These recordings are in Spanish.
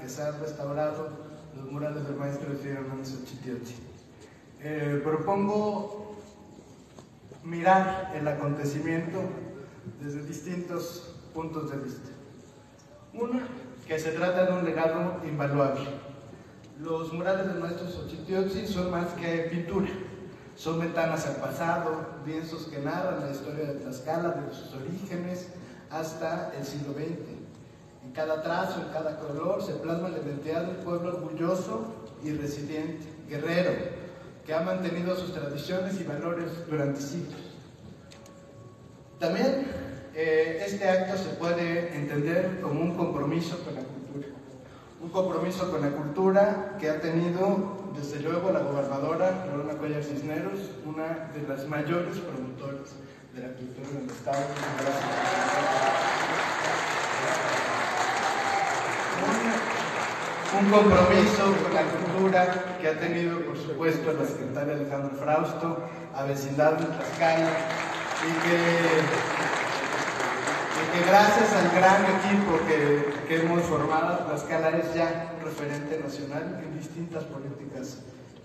que se han restaurado los murales del maestro Efiel Hernández Eh, propongo mirar el acontecimiento desde distintos puntos de vista. Uno, que se trata de un legado invaluable. Los murales del maestro Xochitl son más que pintura, son ventanas al pasado, lienzos que narran la historia de Tlaxcala, de sus orígenes hasta el siglo XX en cada trazo, en cada color, se plasma la identidad del pueblo orgulloso y resiliente, guerrero, que ha mantenido sus tradiciones y valores durante siglos. También eh, este acto se puede entender como un compromiso con la cultura. Un compromiso con la cultura que ha tenido, desde luego, la gobernadora Lorena Cuellar Cisneros, una de las mayores promotoras de la cultura en el Estado. Un compromiso con la cultura que ha tenido, por supuesto, la secretaria Alejandro Frausto, a vecindad de Tlaxcala, y que, gracias al gran equipo que, que hemos formado, Tlaxcala es ya referente nacional en distintas políticas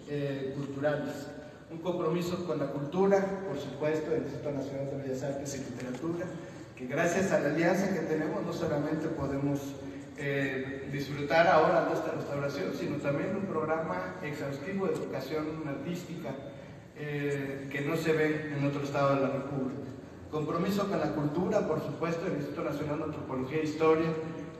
eh, culturales. Un compromiso con la cultura, por supuesto, del Instituto Nacional de Bellas Artes y Literatura, que gracias a la alianza que tenemos no solamente podemos eh, disfrutar ahora de esta restauración, sino también un programa exhaustivo de educación artística eh, que no se ve en otro estado de la República. Compromiso con la cultura, por supuesto, del Instituto Nacional de Antropología e Historia,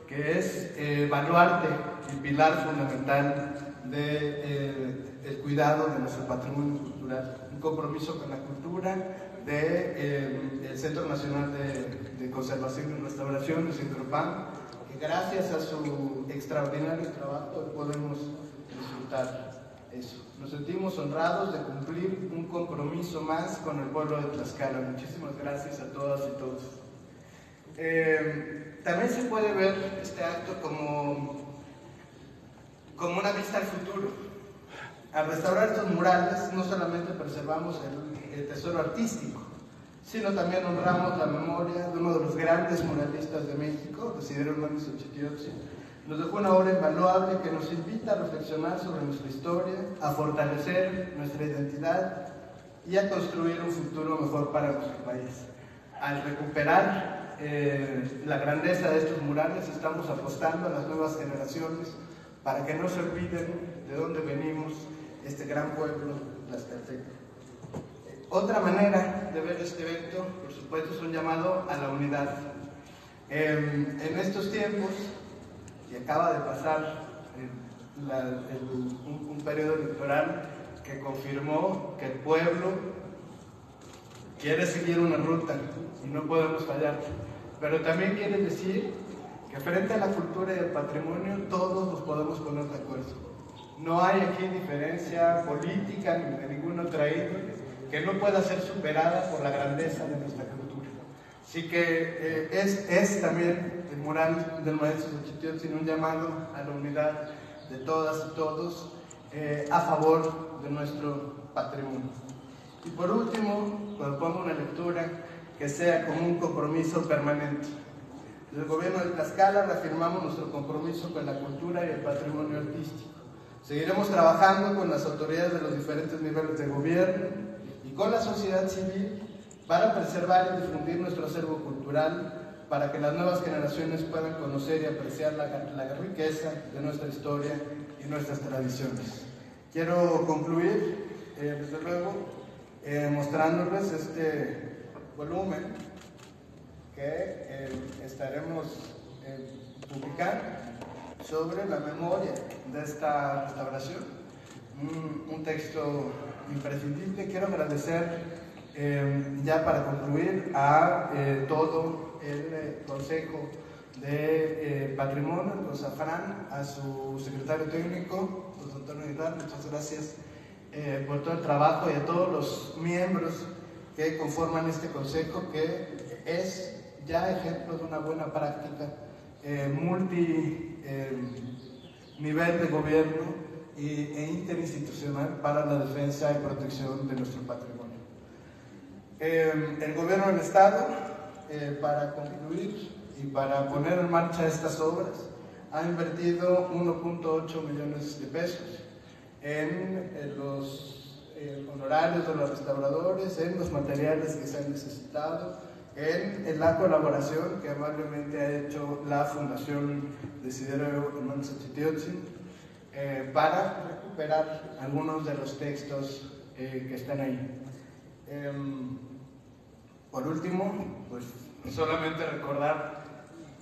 que es eh, baluarte y pilar fundamental del de, cuidado de nuestro patrimonio cultural. Un compromiso con la cultura del Centro Nacional de, de, Conservación y Restauración, el CENTROPAM, gracias a su extraordinario trabajo podemos disfrutar eso. Nos sentimos honrados de cumplir un compromiso más con el pueblo de Tlaxcala. Muchísimas gracias a todas y todos. Eh, también se puede ver este acto como, como una vista al futuro. Al restaurar estos murales no solamente preservamos el tesoro artístico, sino también honramos la memoria de uno de los grandes muralistas de México, Desiderio Hernández Ochitioxi. Nos dejó una obra invaluable que nos invita a reflexionar sobre nuestra historia, a fortalecer nuestra identidad y a construir un futuro mejor para nuestro país. Al recuperar eh, la grandeza de estos murales, estamos apostando a las nuevas generaciones para que no se olviden de dónde venimos, este gran pueblo, las tlaxcaltecas. Otra manera de ver este evento, por supuesto, es un llamado a la unidad. Em, en estos tiempos, y acaba de pasar un, periodo electoral que confirmó que el pueblo quiere seguir una ruta y no podemos fallar. Pero también quiere decir que frente a la cultura y el patrimonio todos nos podemos poner de acuerdo. No hay aquí diferencia política ni de ninguna otra índole que no pueda ser superada por la grandeza de nuestra cultura. Así que eh, es, es, también el mural del maestro Xochitl, sino un llamado a la unidad de todas y todos eh, a favor de nuestro patrimonio. Y por último, propongo una lectura que sea como un compromiso permanente. Desde el gobierno de Tlaxcala reafirmamos nuestro compromiso con la cultura y el patrimonio artístico. Seguiremos trabajando con las autoridades de los diferentes niveles de gobierno con la sociedad civil para preservar y difundir nuestro acervo cultural, para que las nuevas generaciones puedan conocer y apreciar la, riqueza de nuestra historia y nuestras tradiciones. Quiero concluir, eh, desde luego, eh, mostrándoles este volumen que eh, estaremos publicando sobre la memoria de esta restauración un, texto imprescindible. Quiero agradecer eh, ya para concluir a eh, todo el eh, Consejo de Patrimonio, el COSAFRAN, a su secretario técnico, José Antonio Vidal, muchas gracias por todo el trabajo y a todos los miembros que conforman este consejo que es ya ejemplo de una buena práctica multi nivel de gobierno e interinstitucional para la defensa y protección de nuestro patrimonio. Em, el gobierno del Estado, eh, para concluir y para poner en marcha estas obras, ha invertido 1.8 millones de pesos en, los honorarios de los restauradores, en los materiales que se han necesitado, en, la colaboración que amablemente ha hecho la Fundación Desiderio Hermanos eh, para recuperar algunos de los textos eh, que están ahí. Em, por último, pues solamente recordar,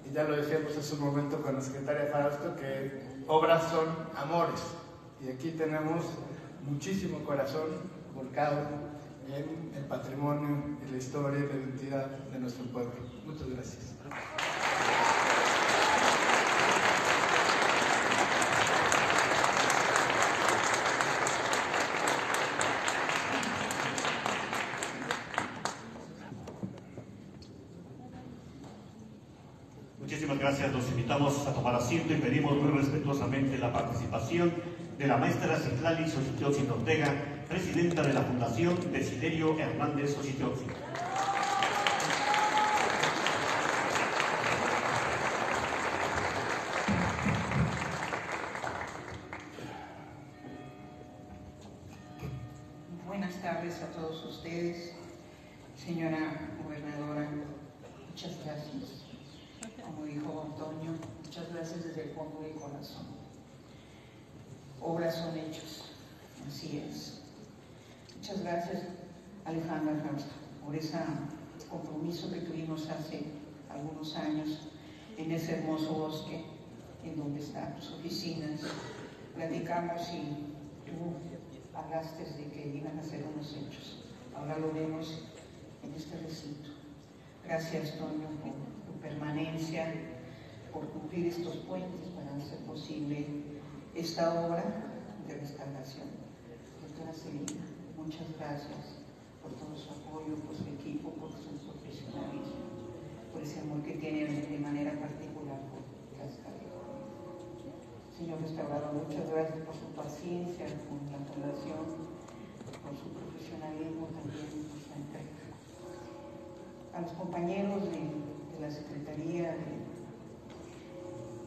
y ya lo decíamos hace un momento con la secretaria Fausto, que obras son amores. Y aquí tenemos muchísimo corazón volcado en el patrimonio y la historia y la identidad de nuestro pueblo. Muchas gracias. Muchísimas gracias. Los invitamos a tomar asiento y pedimos muy respetuosamente la participación de la maestra Citlali Xochitl Ortega, presidenta de la Fundación Desiderio Hernández Xochitl. Hace algunos años en ese hermoso bosque en donde están tus oficinas. Platicamos y tú hablaste de que iban a ser unos hechos. Ahora lo vemos en este recinto. Gracias, Toño, por tu permanencia, por cumplir estos puentes para hacer posible esta obra de restauración. Doctora Celina, muchas gracias por todo su apoyo, por su equipo, por su profesionalismo, por ese amor que tiene de manera particular por Cascade. Señor restaurador, muchas gracias por su paciencia con la fundación, por su profesionalismo también, por su entrega. A los compañeros de, la Secretaría de,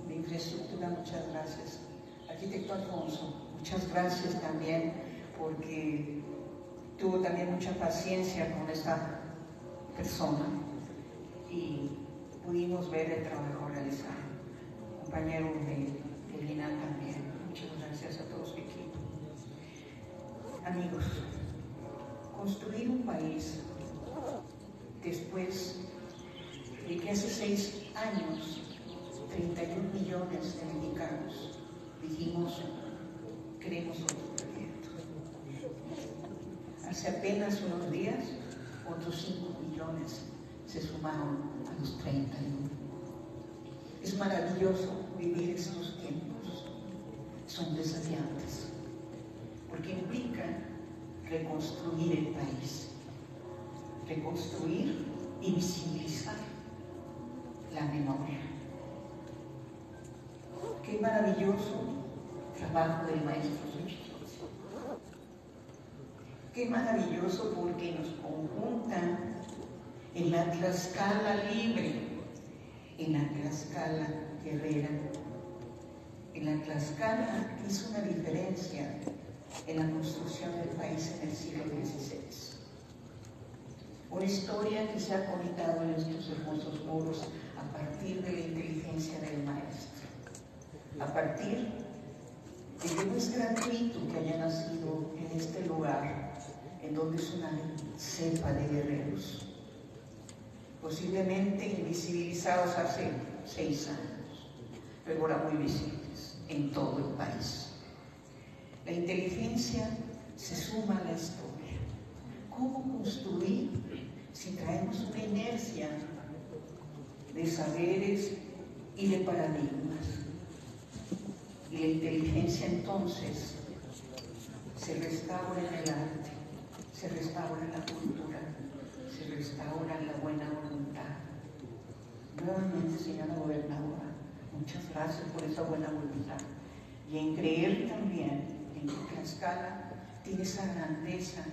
de Infraestructura, muchas gracias. Arquitecto Alfonso, muchas gracias también porque tuvo también mucha paciencia con esta persona y pudimos ver el trabajo realizado. Compañero de, de Lina también, muchas gracias a todos los equipos. Amigos, construir un país después de que hace seis años 31 millones de mexicanos dijimos queremos otro proyecto. Hace apenas unos días otros 5 millones se sumaron a los 31. Es maravilloso vivir estos tiempos. Son desafiantes porque implican reconstruir el país, reconstruir y visibilizar la memoria. Qué maravilloso trabajo del maestro Qué maravilloso porque nos conjuntan en la Tlaxcala libre, en la Tlaxcala guerrera, en la Tlaxcala hizo una diferencia en la construcción del país en el siglo XVI. Una historia que se ha conectado en estos hermosos muros a partir de la inteligencia del maestro, a partir de que no es gratuito que haya nacido en este lugar, en donde es una cepa de guerreros, posiblemente invisibilizados hace seis años, pero ahora muy visibles en todo el país. La inteligencia se suma a la historia. ¿Cómo construir si traemos una inercia de saberes y de paradigmas? Y la inteligencia entonces se restaura en el arte, se restaura en la cultura, se restaura la buena voluntad. Nuevamente, señora gobernadora, muchas gracias por esa buena voluntad y en creer también en escala tiene esa grandeza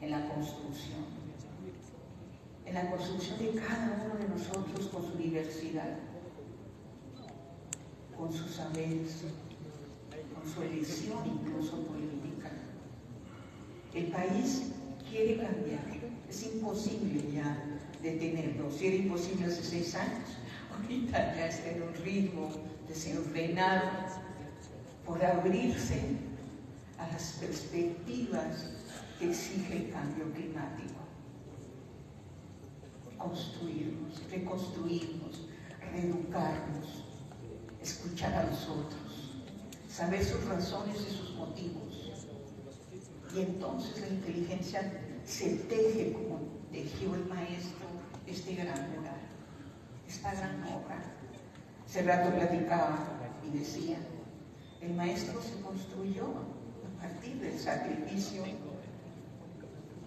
en la construcción, en la construcción de cada uno de nosotros con su diversidad. con sus saberes, con su elección incluso política. El país quiere cambiar, es imposible ya detenerlo, si era imposible hace seis años, ahorita ya está en un ritmo desenfrenado por abrirse a las perspectivas que exige el cambio climático. Construirnos, reconstruirnos, reeducarnos, escuchar a los otros, saber sus razones y sus motivos. Y entonces la inteligencia se teje como tejió el maestro este gran lugar, esta gran obra. Hace rato platicaba y decía, el maestro se construyó a partir del sacrificio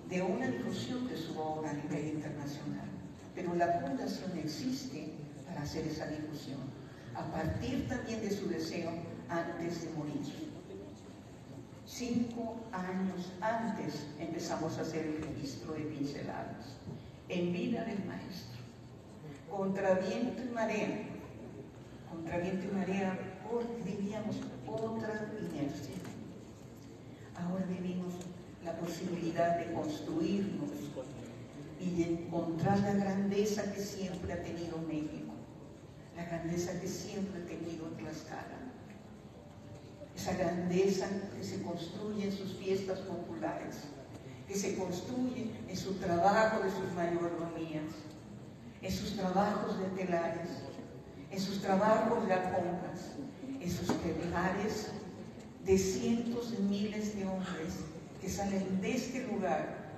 de una difusión de su obra a nivel internacional. Pero la fundación existe para hacer esa difusión, a partir también de su deseo antes de morir. Cinco años antes empezamos a hacer el registro de pinceladas, en vida del maestro, contra viento y marea, contra viento y marea, porque vivíamos otra inercia. Ahora vivimos la posibilidad de construirnos y de encontrar la grandeza que siempre ha tenido México, la grandeza que siempre ha tenido Tlaxcala, esa grandeza que se construye en sus fiestas populares, que se construye en su trabajo de sus mayordomías, en sus trabajos de telares, en sus trabajos de alfombras, en sus telares de cientos de miles de hombres que salen de este lugar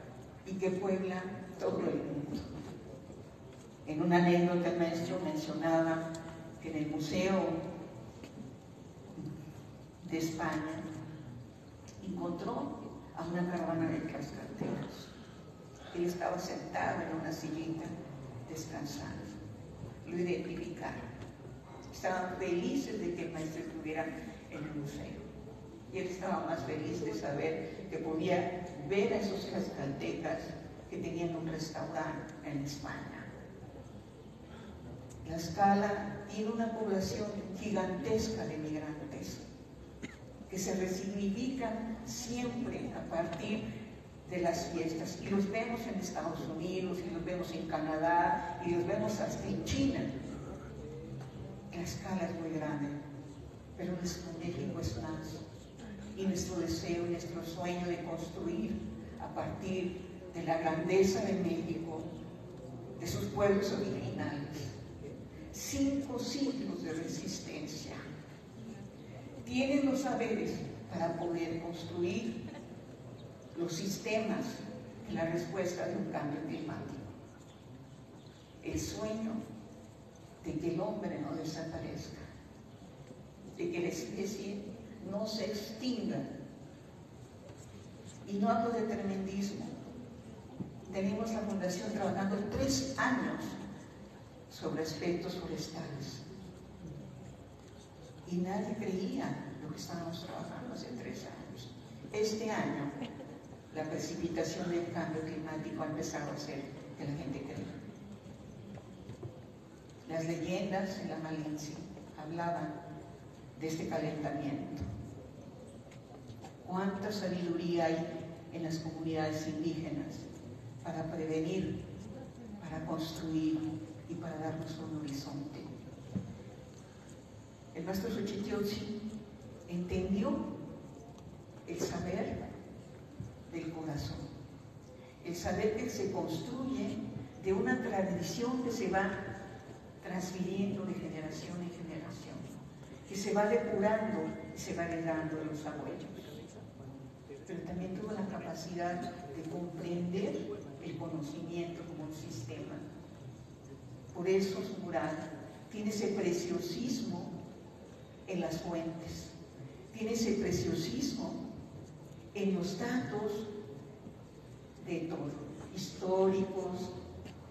y que pueblan todo el mundo. En una anécdota el maestro mencionaba que en el Museo de España encontró a una caravana de tlaxcaltecas. Él estaba sentado en una sillita descansando. Lo identificaron. Estaban felices de que el maestro estuviera en el museo. Y él estaba más feliz de saber que podía ver a esos tlaxcaltecas que tenían un restaurante en España. La escala tiene una población gigantesca de migrantes que se resignifican siempre a partir de las fiestas. Y los vemos en Estados Unidos, y los vemos en Canadá, y los vemos hasta en China. La escala es muy grande, pero nuestro México es más. Y nuestro deseo y nuestro sueño de construir a partir de la grandeza de México, de sus pueblos originales, cinco siglos de resistencia. Tienen los saberes para poder construir los sistemas en la respuesta de un cambio climático. El sueño de que el hombre no desaparezca, de que la especie no se extinga. Y no hablo de tremendismo. Tenemos la fundación trabajando tres años sobre aspectos forestales. Y nadie creía lo que estábamos trabajando hace tres años. Este año, la precipitación del cambio climático ha empezado a hacer que la gente crea. Las leyendas en la Malinche hablaban de este calentamiento. ¿Cuánta sabiduría hay en las comunidades indígenas para prevenir, para construir y para darnos un horizonte? El maestro Xochitl entendió el saber del corazón, el saber que se construye de una tradición que se va transfiriendo de generación en generación, que se va depurando y se va heredando de los abuelos. Pero también tuvo la capacidad de comprender el conocimiento como un sistema. Por eso su mural tiene ese preciosismo en las fuentes, tiene ese preciosismo en los datos de todo, históricos,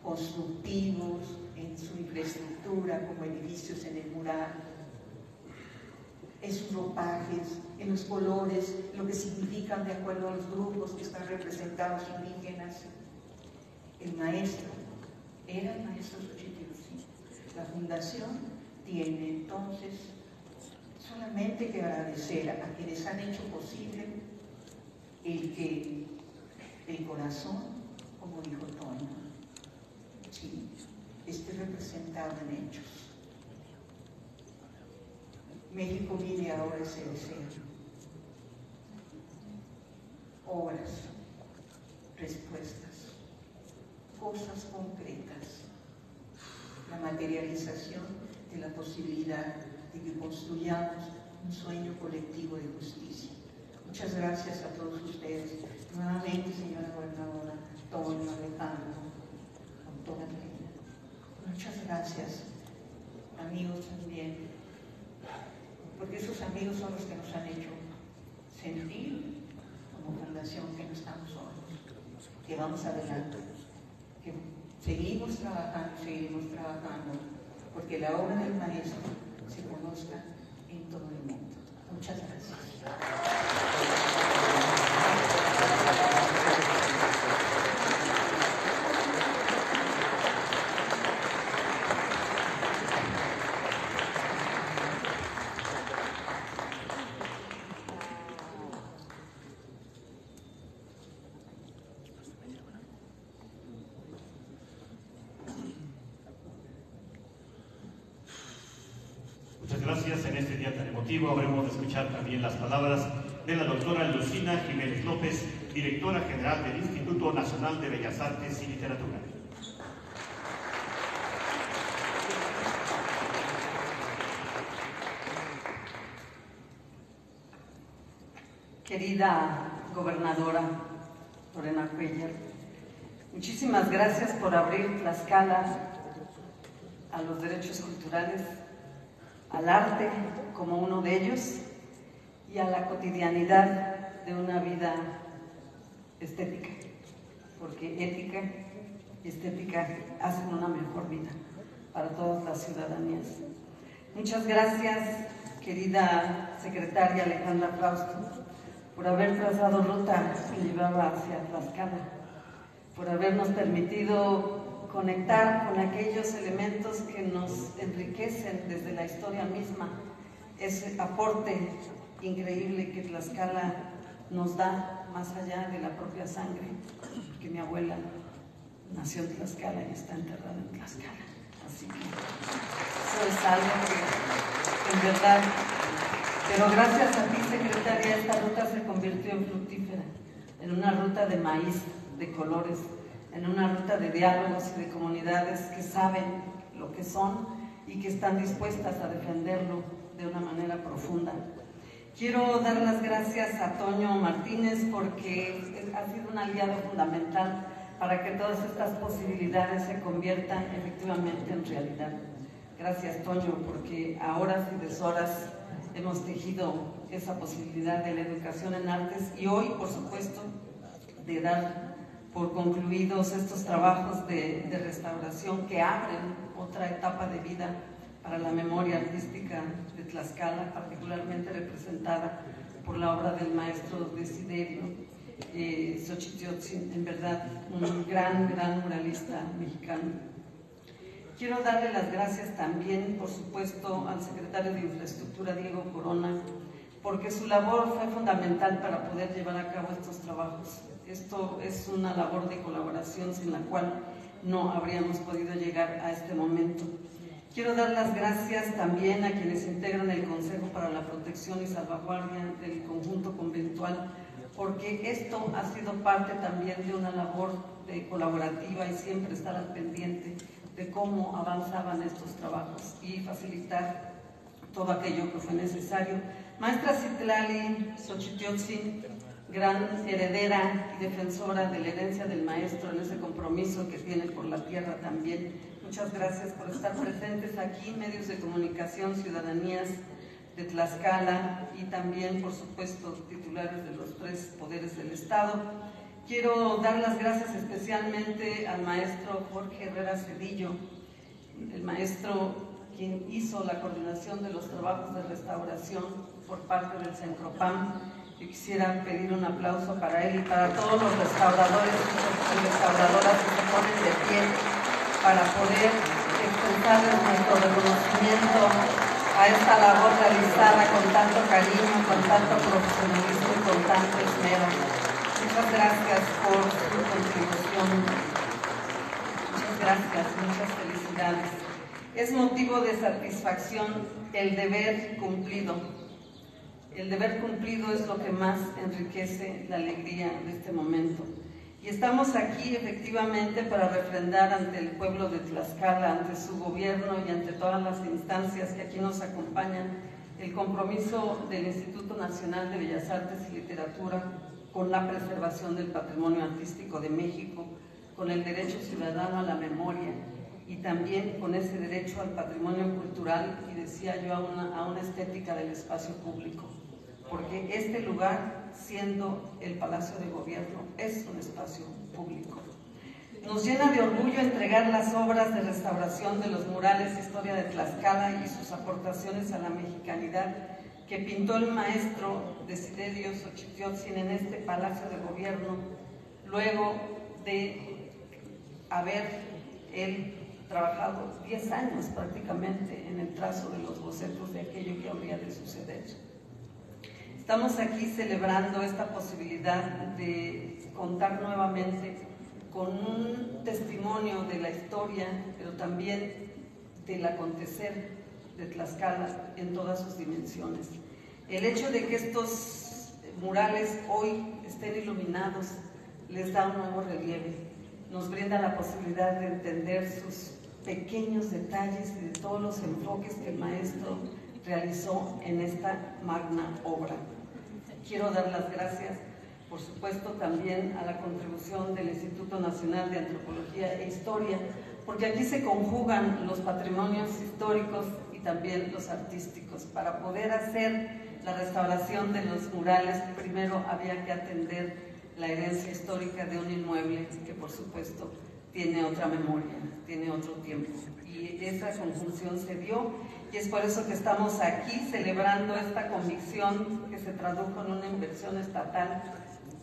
constructivos, en su infraestructura, como edificios en el mural, en sus ropajes, en los colores, lo que significan de acuerdo a los grupos que están representados indígenas. El maestro era el maestro Xochitl. La fundación tiene entonces solamente que agradecer a quienes han hecho posible el que el corazón, como dijo Toño, sí, esté representado en hechos. México vive ahora ese deseo. Obras, respuestas, cosas concretas, la materialización de la posibilidad de que construyamos un sueño colectivo de justicia. Muchas gracias a todos ustedes. Nuevamente, señora gobernadora, Toño, Alejandro, doctora Reina. Muchas gracias, amigos también, porque esos amigos son los que nos han hecho sentir como fundación que no estamos solos, que vamos adelante, que seguimos trabajando, seguimos trabajando, porque la obra del maestro se conozca en todo el mundo. Muchas gracias. Muchas gracias. En este día tan emotivo habremos de escuchar también las palabras de la doctora Lucina Jiménez López, directora general del Instituto Nacional de Bellas Artes y Literatura. Querida gobernadora Lorena Cuellar, muchísimas gracias por abrir Tlaxcala a los derechos culturales, al arte como uno de ellos a la cotidianidad de una vida estética, porque ética y estética hacen una mejor vida para todas las ciudadanías. Muchas gracias, querida secretaria Alejandra Frausto, por haber trazado ruta que llevaba hacia Tlaxcala, por habernos permitido conectar con aquellos elementos que nos enriquecen desde la historia misma, ese aporte increíble que Tlaxcala nos da más allá de la propia sangre, porque mi abuela nació en Tlaxcala y está enterrada en Tlaxcala. Así que eso es algo que en verdad pero gracias a ti, secretaria, esta ruta se convirtió en fructífera, en una ruta de maíz, de colores, en una ruta de diálogos y de comunidades que saben lo que son y que están dispuestas a defenderlo de una manera profunda. Quiero dar las gracias a Toño Martínez porque ha sido un aliado fundamental para que todas estas posibilidades se conviertan efectivamente en realidad. Gracias, Toño, porque a horas y deshoras hemos tejido esa posibilidad de la educación en artes y hoy, por supuesto, de dar por concluidos estos trabajos de, de, restauración que abren otra etapa de vida para la memoria artística Tlaxcala, particularmente representada por la obra del maestro Desiderio eh, en verdad un gran, gran muralista mexicano. Quiero darle las gracias también, por supuesto, al secretario de Infraestructura, Diego Corona, porque su labor fue fundamental para poder llevar a cabo estos trabajos. Esto es una labor de colaboración sin la cual no habríamos podido llegar a este momento. Quiero dar las gracias también a quienes integran el Consejo para la Protección y Salvaguardia del Conjunto Conventual, porque esto ha sido parte también de una labor de colaborativa y siempre estar al pendiente de cómo avanzaban estos trabajos y facilitar todo aquello que fue necesario. Maestra Citlali Xochitiotzin, gran heredera y defensora de la herencia del maestro en ese compromiso que tiene por la tierra también. Muchas gracias por estar presentes aquí, medios de comunicación, ciudadanías de Tlaxcala y también, por supuesto, titulares de los tres poderes del Estado. Quiero dar las gracias especialmente al maestro Jorge Herrera Cedillo, el maestro quien hizo la coordinación de los trabajos de restauración por parte del Centropam. Yo quisiera pedir un aplauso para él y para todos los restauradores y restauradoras que se ponen de pie para poder expresarles nuestro reconocimiento a esta labor realizada con tanto cariño, con tanto profesionalismo y con tanto esmero. Muchas gracias por su contribución. Muchas gracias, muchas felicidades. Es motivo de satisfacción el deber cumplido. El deber cumplido es lo que más enriquece la alegría de este momento. Estamos aquí efectivamente para refrendar ante el pueblo de Tlaxcala, ante su gobierno y ante todas las instancias que aquí nos acompañan, el compromiso del Instituto Nacional de Bellas Artes y Literatura con la preservación del patrimonio artístico de México, con el derecho ciudadano a la memoria y también con ese derecho al patrimonio cultural y decía yo a una, a una estética del espacio público. Porque este lugar, siendo el Palacio de Gobierno, es un espacio público. Nos llena de orgullo entregar las obras de restauración de los murales Historia de Tlaxcala y sus aportaciones a la mexicanidad que pintó el maestro Desiderio Xochitl en este Palacio de Gobierno, luego de haber él trabajado 10 años prácticamente en el trazo de los bocetos de aquello que habría de suceder. Estamos aquí celebrando esta posibilidad de contar nuevamente con un testimonio de la historia, pero también del acontecer de Tlaxcala en todas sus dimensiones. El hecho de que estos murales hoy estén iluminados les da un nuevo relieve, nos brinda la posibilidad de entender sus pequeños detalles y de todos los enfoques que el maestro realizó en esta magna obra. Quiero dar las gracias, por supuesto, también a la contribución del Instituto Nacional de Antropología e Historia, porque aquí se conjugan los patrimonios históricos y también los artísticos. Para poder hacer la restauración de los murales, primero había que atender la herencia histórica de un inmueble que, por supuesto, tiene otra memoria, tiene otro tiempo. Y esa conjunción se dio y es por eso que estamos aquí celebrando esta convicción que se tradujo en una inversión estatal.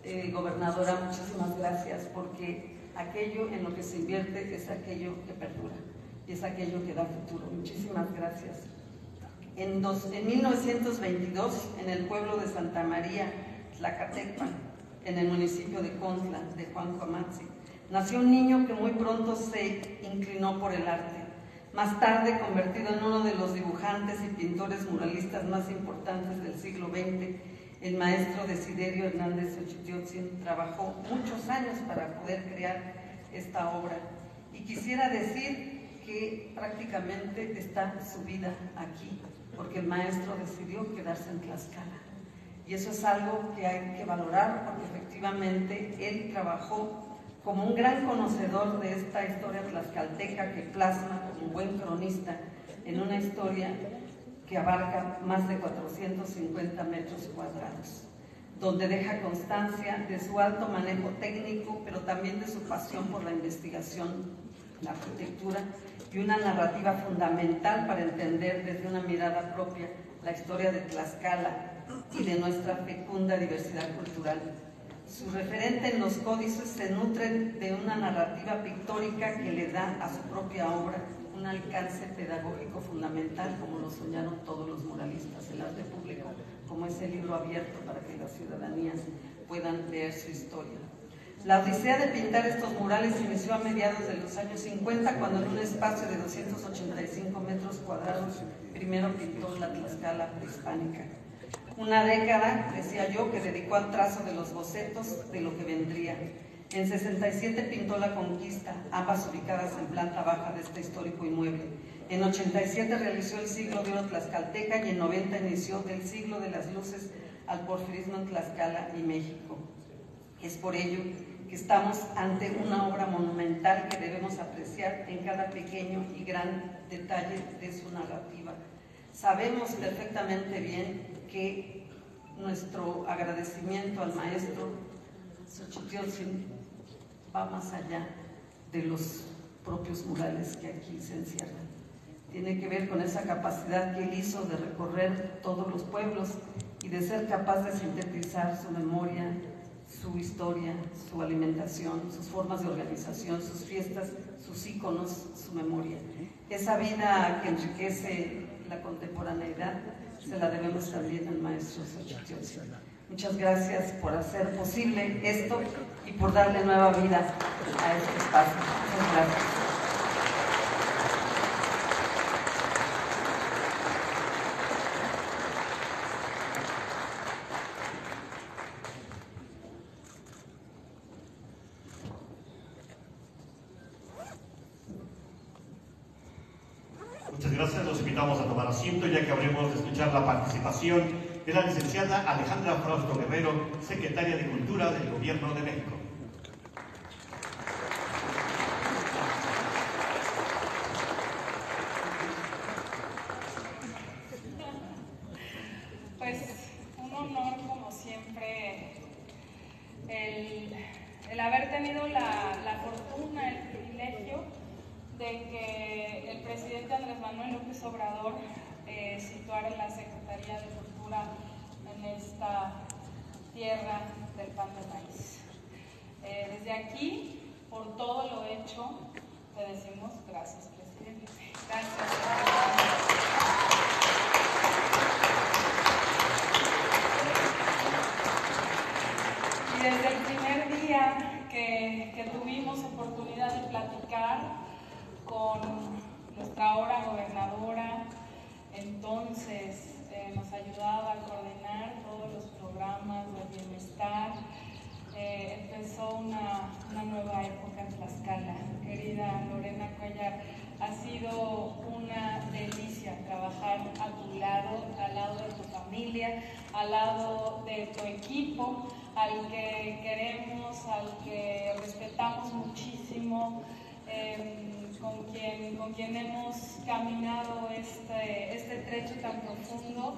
Eh, gobernadora, muchísimas gracias, porque aquello en lo que se invierte es aquello que perdura y es aquello que da futuro. Muchísimas gracias. En, en 1922, en el pueblo de Santa María, Tlacatepa, en el municipio de Contla, de Juan Coamatzi, nació un niño que muy pronto se inclinó por el arte más tarde convertido en uno de los dibujantes y pintores muralistas más importantes del siglo XX, el maestro Desiderio Hernández Ochitiotzin trabajó muchos años para poder crear esta obra. Y quisiera decir que prácticamente está su vida aquí, porque el maestro decidió quedarse en Tlaxcala. Y eso es algo que hay que valorar, porque efectivamente él trabajó como un gran conocedor de esta historia tlaxcalteca que plasma como buen cronista en una historia que abarca más de 450 metros cuadrados, donde deja constancia de su alto manejo técnico, pero también de su pasión por la investigación, la arquitectura y una narrativa fundamental para entender desde una mirada propia la historia de Tlaxcala y de nuestra fecunda diversidad cultural su referente en los códices se nutren de una narrativa pictórica que le da a su propia obra un alcance pedagógico fundamental, como lo soñaron todos los muralistas, el arte público, como ese libro abierto para que las ciudadanías puedan leer su historia. La odisea de pintar estos murales inició a mediados de los años 50, cuando en un espacio de 285 metros cuadrados primero pintó la Tlaxcala prehispánica una década, decía yo, que dedicó al trazo de los bocetos de lo que vendría. En 67 pintó La Conquista, ambas ubicadas en planta baja de este histórico inmueble. En 87 realizó el siglo de oro tlaxcalteca y en 90 inició el siglo de las luces al porfirismo en Tlaxcala y México. Es por ello que estamos ante una obra monumental que debemos apreciar en cada pequeño y gran detalle de su narrativa. Sabemos perfectamente bien que nuestro agradecimiento al maestro Xochitl va más allá de los propios murales que aquí se encierran. Tiene que ver con esa capacidad que él hizo de recorrer todos los pueblos y de ser capaz de sintetizar su memoria, su historia, su alimentación, sus formas de organización, sus fiestas, sus íconos, su memoria. Esa vida que enriquece la contemporaneidad se la debemos también al maestro Xochitl Muchas gracias por hacer posible esto y por darle nueva vida a este espacio. Muchas gracias. ya que habremos de escuchar la participación de la Frausto Guerrero, secretaria de Cultura del Gobierno de México. Pues un honor, como siempre, el, haber tenido la, la fortuna, el privilegio de que el presidente Andrés Manuel López Obrador eh, situar en la Secretaría de Cultura esta tierra del pan de maíz. Eh, desde aquí, por todo lo hecho, te decimos gracias, presidente. Gracias. Y desde el primer día que, tuvimos oportunidad de platicar con nuestra ahora gobernadora, entonces eh, nos ayudaba a coordinar programas de bienestar. Eh, empezó una, nueva época en Tlaxcala. Querida Lorena Cuellar, ha sido una delicia trabajar a tu lado, al lado de tu familia, al lado de tu equipo, al que queremos, al que respetamos muchísimo. Em, con quien, con quien hemos caminado este, este trecho tan profundo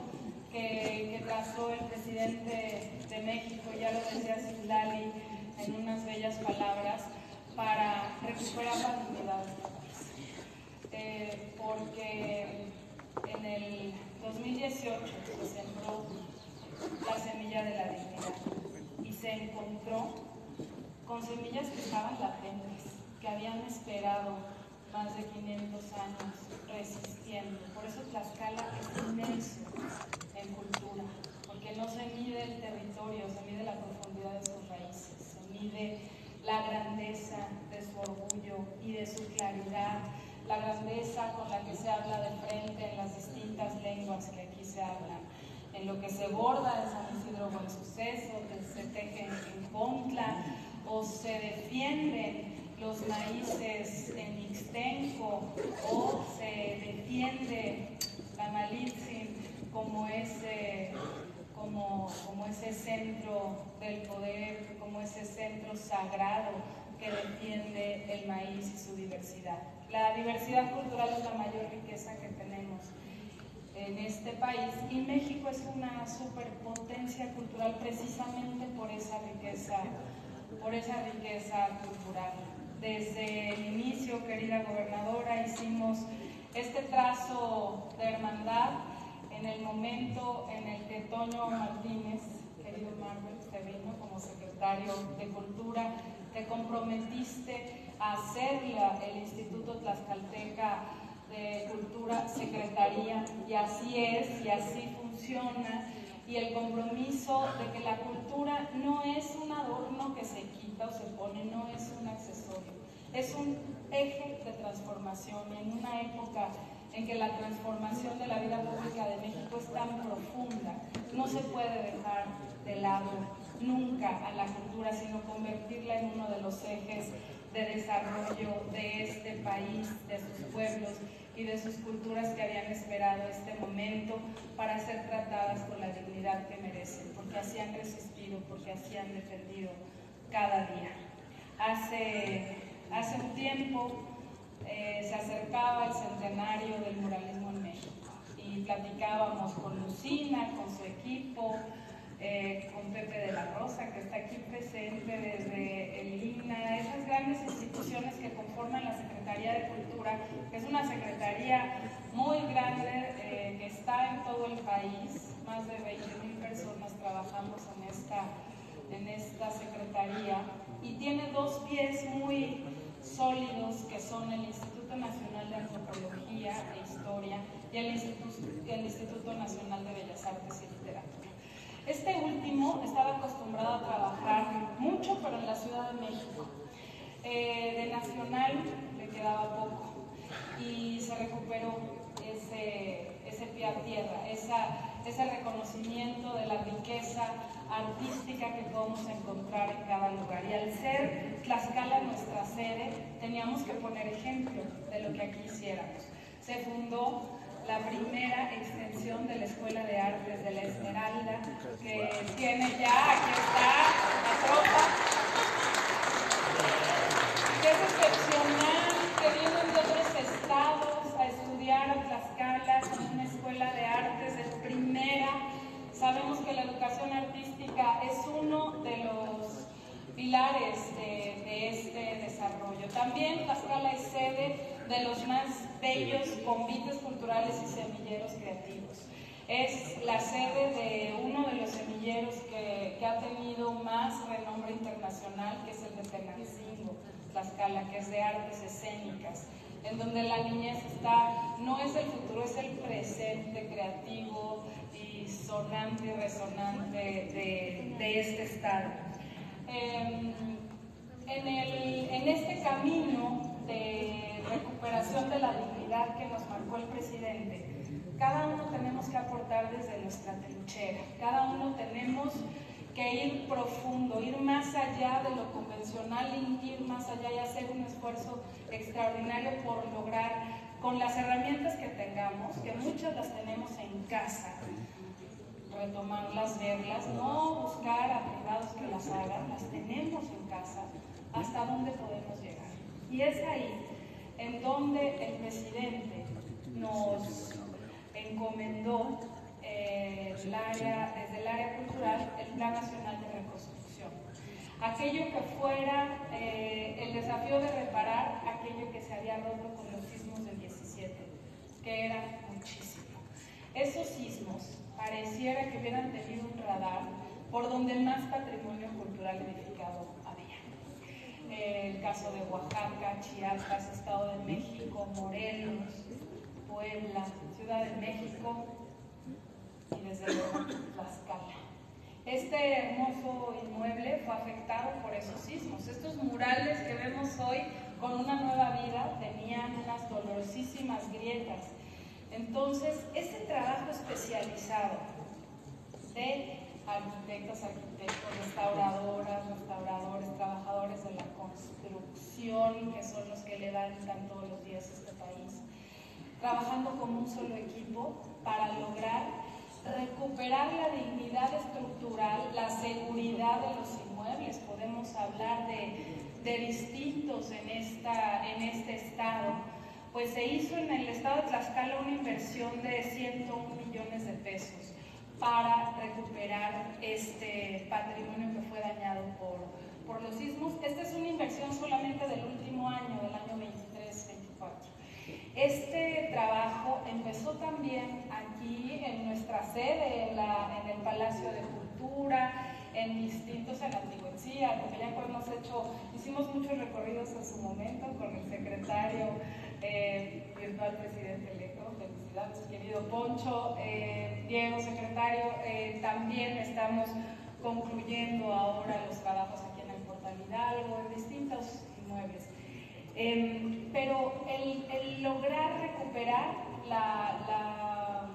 que, que, trazó el presidente de México, ya lo decía Silali en unas bellas palabras, para recuperar la dignidad eh, porque en el 2018 se sembró la semilla de la dignidad y se encontró con semillas que estaban latentes, que habían esperado más de 500 años resistiendo. Por eso Tlaxcala es inmenso en cultura, porque no se mide el territorio, se mide la profundidad de sus raíces, se mide la grandeza de su orgullo y de su claridad, la grandeza con la que se habla de frente en las distintas lenguas que aquí se hablan, en lo que se borda en San Isidro el Suceso, que se teje en Pontla, o se defienden los maíces en Ixtenco o se defiende la Malitzin como ese, como, como ese centro del poder, como ese centro sagrado que defiende el maíz y su diversidad. La diversidad cultural es la mayor riqueza que tenemos en este país y México es una superpotencia cultural precisamente por esa riqueza, por esa riqueza cultural. Desde el inicio, querida gobernadora, hicimos este trazo de hermandad en el momento en el que Toño Martínez, querido Marvel, te vino como secretario de Cultura, te comprometiste a hacer el Instituto Tlaxcalteca de Cultura Secretaría y así es y así funciona y el compromiso de que la cultura no es un adorno que se quita o se pone, no es un accesorio, es un eje de transformación en una época en que la transformación de la vida pública de México es tan profunda, no se puede dejar de lado nunca a la cultura, sino convertirla en uno de los ejes de desarrollo de este país, de sus pueblos y de sus culturas que habían esperado este momento para ser tratadas con la dignidad que merecen, porque así han resistido, porque así han defendido cada día. Hace, hace un tiempo eh, se acercaba el centenario del muralismo en México. Y platicábamos con Lucina, con su equipo, eh, con Pepe de la Rosa, que está aquí presente desde el INA, esas grandes instituciones que conforman la Secretaría de Cultura, que es una secretaría muy grande eh, que está en todo el país, más de 20 mil personas trabajamos en esta, en esta secretaría, y tiene dos pies muy sólidos que son el Instituto Nacional de Antropología e Historia y el Instituto, Nacional de Bellas Artes y Literatura. Este último estaba acostumbrado a trabajar mucho, pero en la Ciudad de México. Eh, de Nacional le quedaba poco y se recuperó ese, ese pie a tierra, ese reconocimiento de la riqueza artística que podemos encontrar en cada lugar. Y al ser Tlaxcala nuestra sede, teníamos que poner ejemplo de lo que aquí hiciéramos. Se fundó la primera extensión de la Escuela de Artes de la Esmeralda, que tiene ya, aquí está, la tropa, es excepcional, que vienen de otros estados a estudiar a Tlaxcala, con una escuela de artes de primera. Sabemos que la educación artística es uno de los pilares de, este desarrollo. También Tlaxcala es sede de los más bellos convites culturales y semilleros creativos. Es la sede de uno de los semilleros que, ha tenido más renombre internacional, que es el de Tenancingo, Tlaxcala, que es de artes escénicas, en donde la niñez está, no es el futuro, es el presente creativo sonante y resonante de, este estado. Eh, en, el, en este camino de recuperación de la dignidad que nos marcó el presidente, cada uno tenemos que aportar desde nuestra trinchera, cada uno tenemos que ir profundo, ir más allá de lo convencional, ir más allá y hacer un esfuerzo extraordinario por lograr con las herramientas que tengamos, que muchas las tenemos en casa, retomarlas, verlas, no buscar a privados que las hagan, las tenemos en casa, hasta dónde podemos llegar. Y es ahí en donde el presidente nos encomendó eh, el área, desde el área cultural el Plan Nacional de Reconstrucción. Aquello que fuera eh, el desafío de reparar aquello que se había roto con los sismos del 17, que era muchísimo. Esos sismos pareciera que hubieran tenido un radar por donde más patrimonio cultural edificado el caso de Oaxaca, Chiapas, Estado de México, Morelos, Puebla, Ciudad de México y desde luego Tlaxcala. Este hermoso inmueble fue afectado por esos sismos. Estos murales que vemos hoy con una nueva vida tenían unas dolorosísimas grietas. Entonces, ese trabajo especializado de arquitectos, arquitectos, restauradoras, restauradores, trabajadores de la construcción, que son los que levantan todos los días este país, trabajando como un solo equipo para lograr recuperar la dignidad estructural, la seguridad de los inmuebles. Podemos hablar de, de distintos en, esta, en este estado. Pues se hizo en el estado de inversión de 101 millones de pesos para recuperar este patrimonio que fue dañado por, por los sismos. Esta es una inversión solamente del último año, del año 23-24. Este trabajo empezó también aquí en nuestra sede, en, la, en el Palacio de Cultura, en distintos, en la Antigüedad, porque ya hemos hecho, hicimos muchos recorridos en su momento con el secretario eh, virtual presidente electo, querido Poncho, eh, Diego, secretario, eh, también estamos concluyendo ahora los trabajos aquí en el Portal Hidalgo, en distintos inmuebles. Em, pero el, lograr recuperar la, la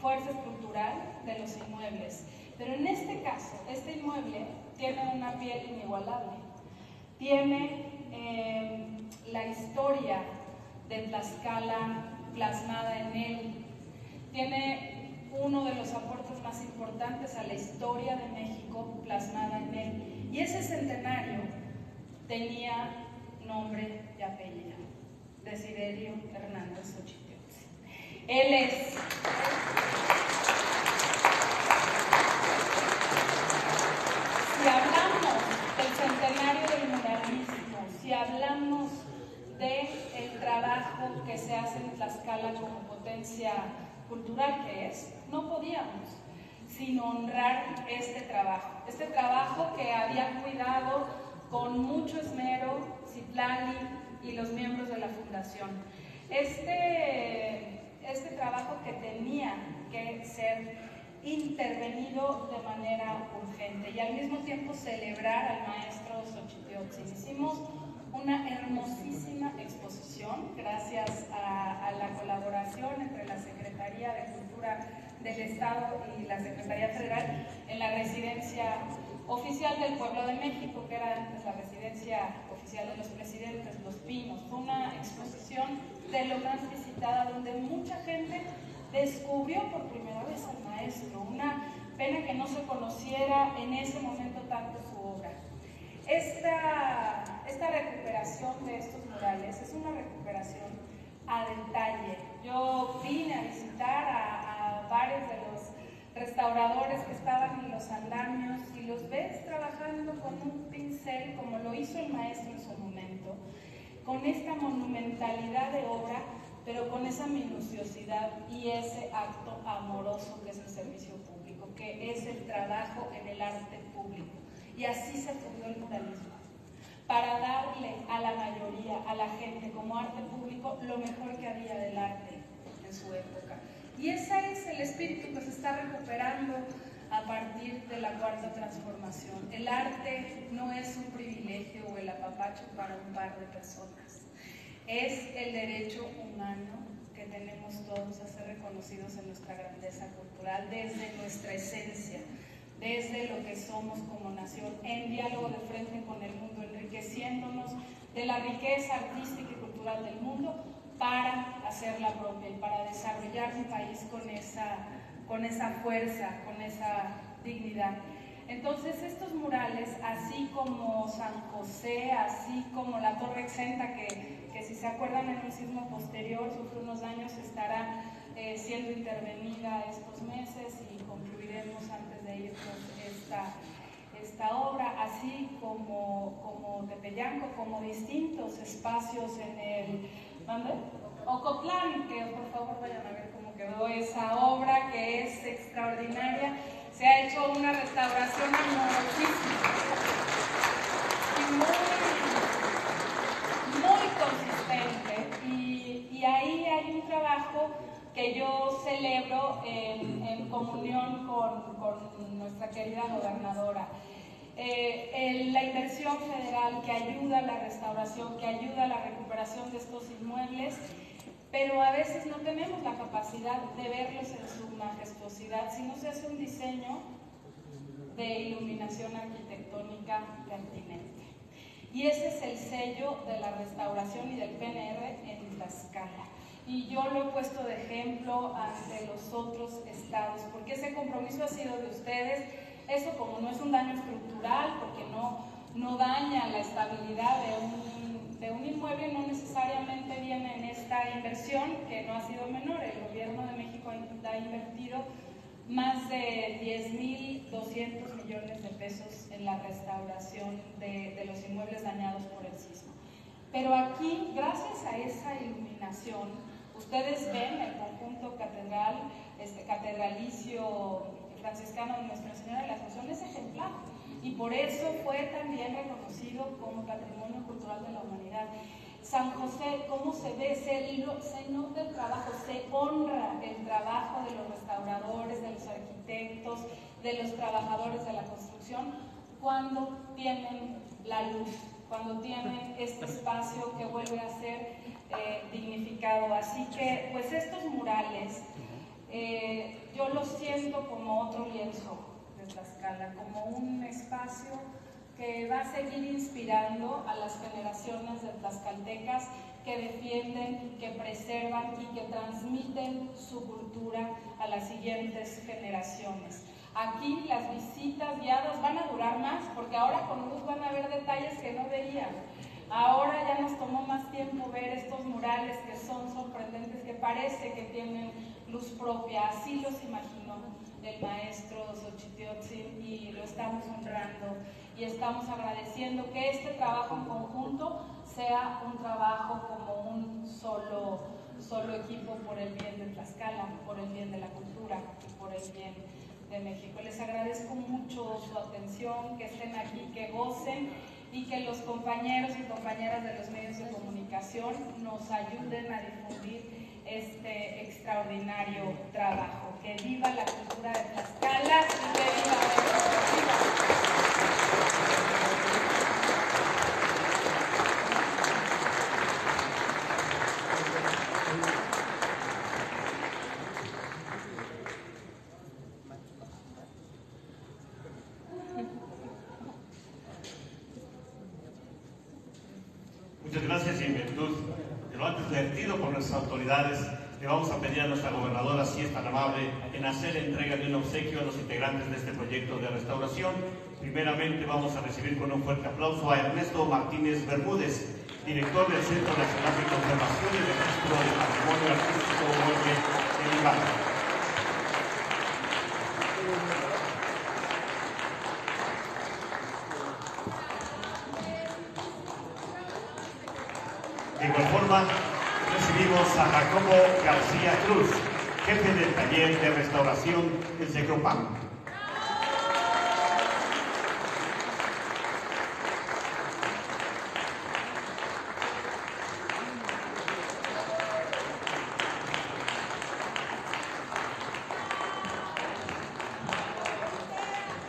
fuerza estructural de los inmuebles, pero en este caso, este inmueble tiene una piel inigualable, tiene em, la historia de Tlaxcala plasmada en él. Tiene uno de los aportes más importantes a la historia de México plasmada en él. Y ese centenario tenía nombre y apellido, Desiderio Hernández Ochiteos. Él es... Si hablamos del centenario del muralismo, si hablamos que se hace en Tlaxcala como potencia cultural que es, no podíamos sino honrar este trabajo. Este trabajo que había cuidado con mucho esmero Citlali y los miembros de la fundación. Este, este trabajo que tenía que ser intervenido de manera urgente y al mismo tiempo celebrar al maestro Xochitl. Hicimos una hermosísima exposición gracias a, la colaboración entre la Secretaría de Cultura del Estado y la Secretaría Federal en la residencia oficial del Pueblo de México, que era antes la residencia oficial de los presidentes, Los Pinos. Fue una exposición de lo más visitada donde mucha gente descubrió por primera vez al maestro. Una pena que no se conociera en ese momento tanto. Esta, recuperación de estos murales es una recuperación a detalle. Yo vine a visitar a, a varios de los restauradores que estaban en los andamios y los ves trabajando con un pincel como lo hizo el maestro en su momento, con esta monumentalidad de obra, pero con esa minuciosidad y ese acto amoroso que es el servicio público, que es el trabajo en el arte público. Y así se fundó el muralismo, para darle a la mayoría, a la gente como arte público, lo mejor que había del arte en su época. Y ese es el espíritu que se está recuperando a partir de la cuarta transformación. El arte no es un privilegio o el apapacho para un par de personas. Es el derecho humano que tenemos todos a ser reconocidos en nuestra grandeza cultural desde nuestra esencia, desde lo que somos como nación, en diálogo de frente con el mundo, enriqueciéndonos de la riqueza artística y cultural del mundo para hacerla propia y para desarrollar un país con esa, con esa fuerza, con esa dignidad. Entonces estos murales, así como San José, así como la Torre Exenta, que, que si se acuerdan en un sismo posterior sufrió unos daños, estará eh, siendo intervenida estos meses y concluiremos antes esta, obra, así como, como Tepeyanco, como distintos espacios en el ¿Dónde? Ocotlán, que por favor vayan a ver cómo quedó esa obra que es extraordinaria. Se ha hecho una restauración amorosísima y muy, muy consistente. Y, ahí hay un trabajo que yo celebro en, comunión con, nuestra querida gobernadora. Eh, la inversión federal que ayuda a la restauración, que ayuda a la recuperación de estos inmuebles, pero a veces no tenemos la capacidad de verlos en su majestuosidad si no se hace un diseño de iluminación arquitectónica pertinente. Y ese es el sello de la restauración y del PNR en Tlaxcala. Y yo lo he puesto de ejemplo ante los otros estados, porque ese compromiso ha sido de ustedes eso como no es un daño estructural, porque no, no daña la estabilidad de un, de un inmueble, no necesariamente viene en esta inversión, que no ha sido menor. El gobierno de México ha invertido más de 10.200 millones de pesos en la restauración de, de, los inmuebles dañados por el sismo. Pero aquí, gracias a esa iluminación, ustedes ven el conjunto catedral, este, catedralicio franciscano de Nuestra Señora de la Asunción es ejemplar y por eso fue también reconocido como Patrimonio Cultural de la Humanidad. San José, ¿cómo se ve? Se, se nota el trabajo, se honra el trabajo de los restauradores, de los arquitectos, de los trabajadores de la construcción, cuando tienen la luz, cuando tienen este espacio que vuelve a ser eh, dignificado. Así que, pues estos murales eh, yo lo siento como otro lienzo de Tlaxcala, como un espacio que va a seguir inspirando a las generaciones de tlaxcaltecas que defienden, que preservan y que transmiten su cultura a las siguientes generaciones. Aquí las visitas guiadas van a durar más porque ahora con luz van a ver detalles que no veían. Ahora ya nos tomó más tiempo ver estos murales que son sorprendentes, que parece que tienen luz propia, así los imaginó el maestro Xochitl y lo estamos honrando y estamos agradeciendo que este trabajo en conjunto sea un trabajo como un solo, solo equipo por el bien de Tlaxcala, por el bien de la cultura y por el bien de México. Les agradezco mucho su atención, que estén aquí, que gocen y que los compañeros y compañeras de los medios de comunicación nos ayuden a difundir este extraordinario trabajo. Que viva la cultura de Tlaxcala y que viva México. Muchas gracias y en virtud de lo antes vertido por nuestras autoridades, le vamos a pedir a nuestra gobernadora, si es tan amable, en hacer entrega de un obsequio a los integrantes de este proyecto de restauración. Primeramente vamos a recibir con un fuerte aplauso a Ernesto Martínez Bermúdez, director del Centro Nacional de Conservación y Registro del Patrimonio Artístico de Ibarra. De igual forma, recibimos a Jacobo García Cruz, jefe del taller de restauración del Secropan.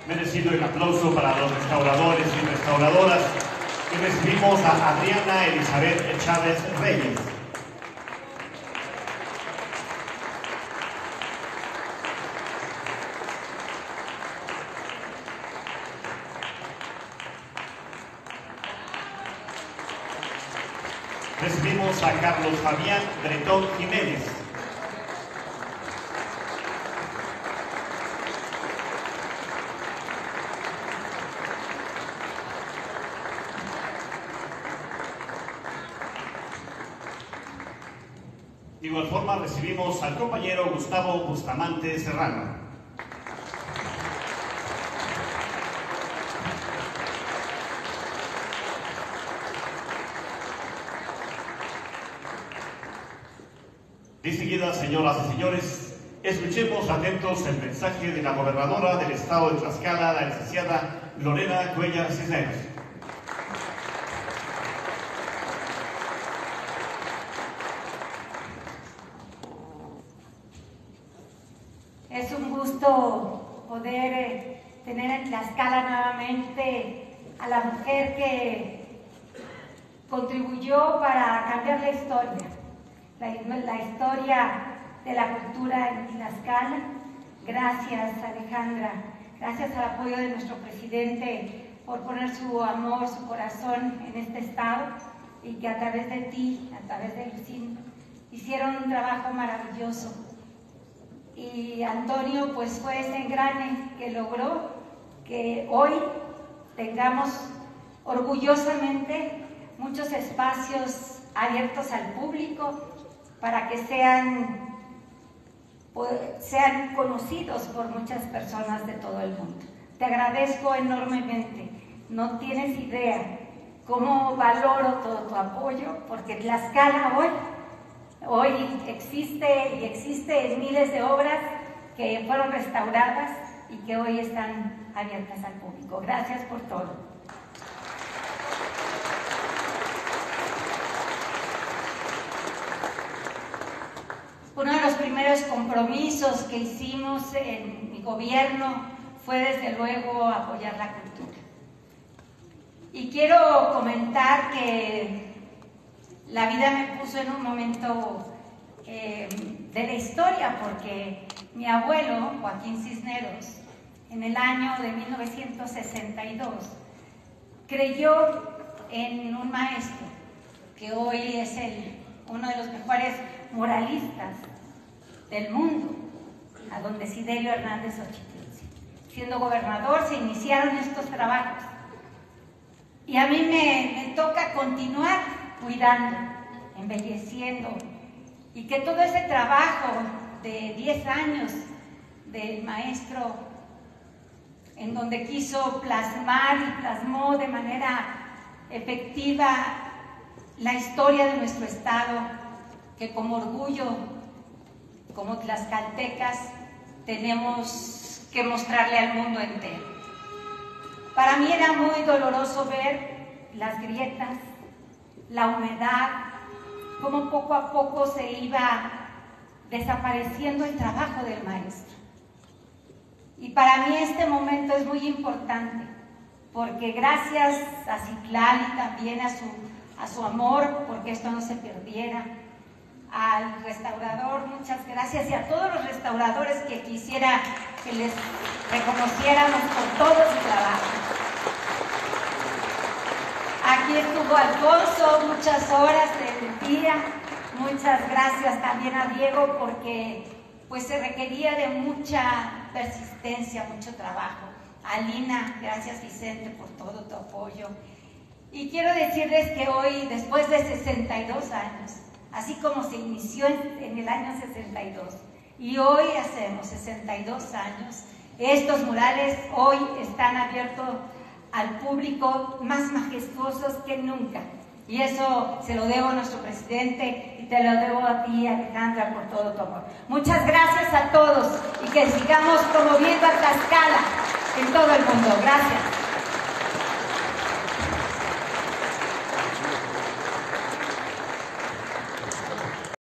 Merecido el aplauso para los restauradores y restauradoras y recibimos a Adriana Elizabeth Chávez Reyes. Fabián Bretón Jiménez. De igual forma recibimos al compañero Gustavo Bustamante Serrano. Señoras y señores, escuchemos atentos el mensaje de la gobernadora del estado de Tlaxcala, la licenciada Lorena Cuellar Cisneros. Es un gusto poder eh, tener en Tlaxcala nuevamente a la mujer que contribuyó para cambiar la historia, la, la historia de la cultura en Tlaxcala. Gracias Alejandra, gracias al apoyo de nuestro presidente por poner su amor, su corazón en este estado y que a través de ti, a través de Lucín, hicieron un trabajo maravilloso y Antonio pues fue ese engrane que logró que hoy tengamos orgullosamente muchos espacios abiertos al público para que sean, sean conocidos por muchas personas de todo el mundo. Te agradezco enormemente, no tienes idea cómo valoro todo tu apoyo, porque Tlaxcala hoy Hoy existe y existe miles de obras que fueron restauradas y que hoy están abiertas al público. Gracias por todo. Uno de los primeros compromisos que hicimos en mi gobierno fue desde luego apoyar la cultura. Y quiero comentar que la vida me puso en un momento eh, de la historia porque mi abuelo, Joaquín Cisneros, en el año de 1962, creyó en un maestro que hoy es el, uno de los mejores moralistas del mundo, a don Desiderio Hernández Ochitense. Siendo gobernador se iniciaron estos trabajos y a mí me, me toca continuar cuidando, embelleciendo, y que todo ese trabajo de 10 años del maestro, en donde quiso plasmar y plasmó de manera efectiva la historia de nuestro estado, que como orgullo, como tlaxcaltecas, tenemos que mostrarle al mundo entero. Para mí era muy doloroso ver las grietas, la humedad, cómo poco a poco se iba desapareciendo el trabajo del maestro. Y para mí este momento es muy importante, porque gracias a Citlali también a su, a su amor, porque esto no se perdiera, al restaurador, muchas gracias, y a todos los restauradores que quisiera que les reconociéramos por todo su trabajo. Aquí estuvo Alfonso muchas horas del día. Muchas gracias también a Diego porque pues se requería de mucha persistencia, mucho trabajo. A Lina, gracias Vicente por todo tu apoyo. Y quiero decirles que hoy, después de 62 años, así como se inició en, el año 62, y hoy hacemos 62 años, estos murales hoy están abiertos al público más majestuosos que nunca. Y eso se lo debo a nuestro presidente y te lo debo a ti, Alejandra, por todo tu amor. Muchas gracias a todos y que sigamos promoviendo a Tlaxcala en todo el mundo. Gracias.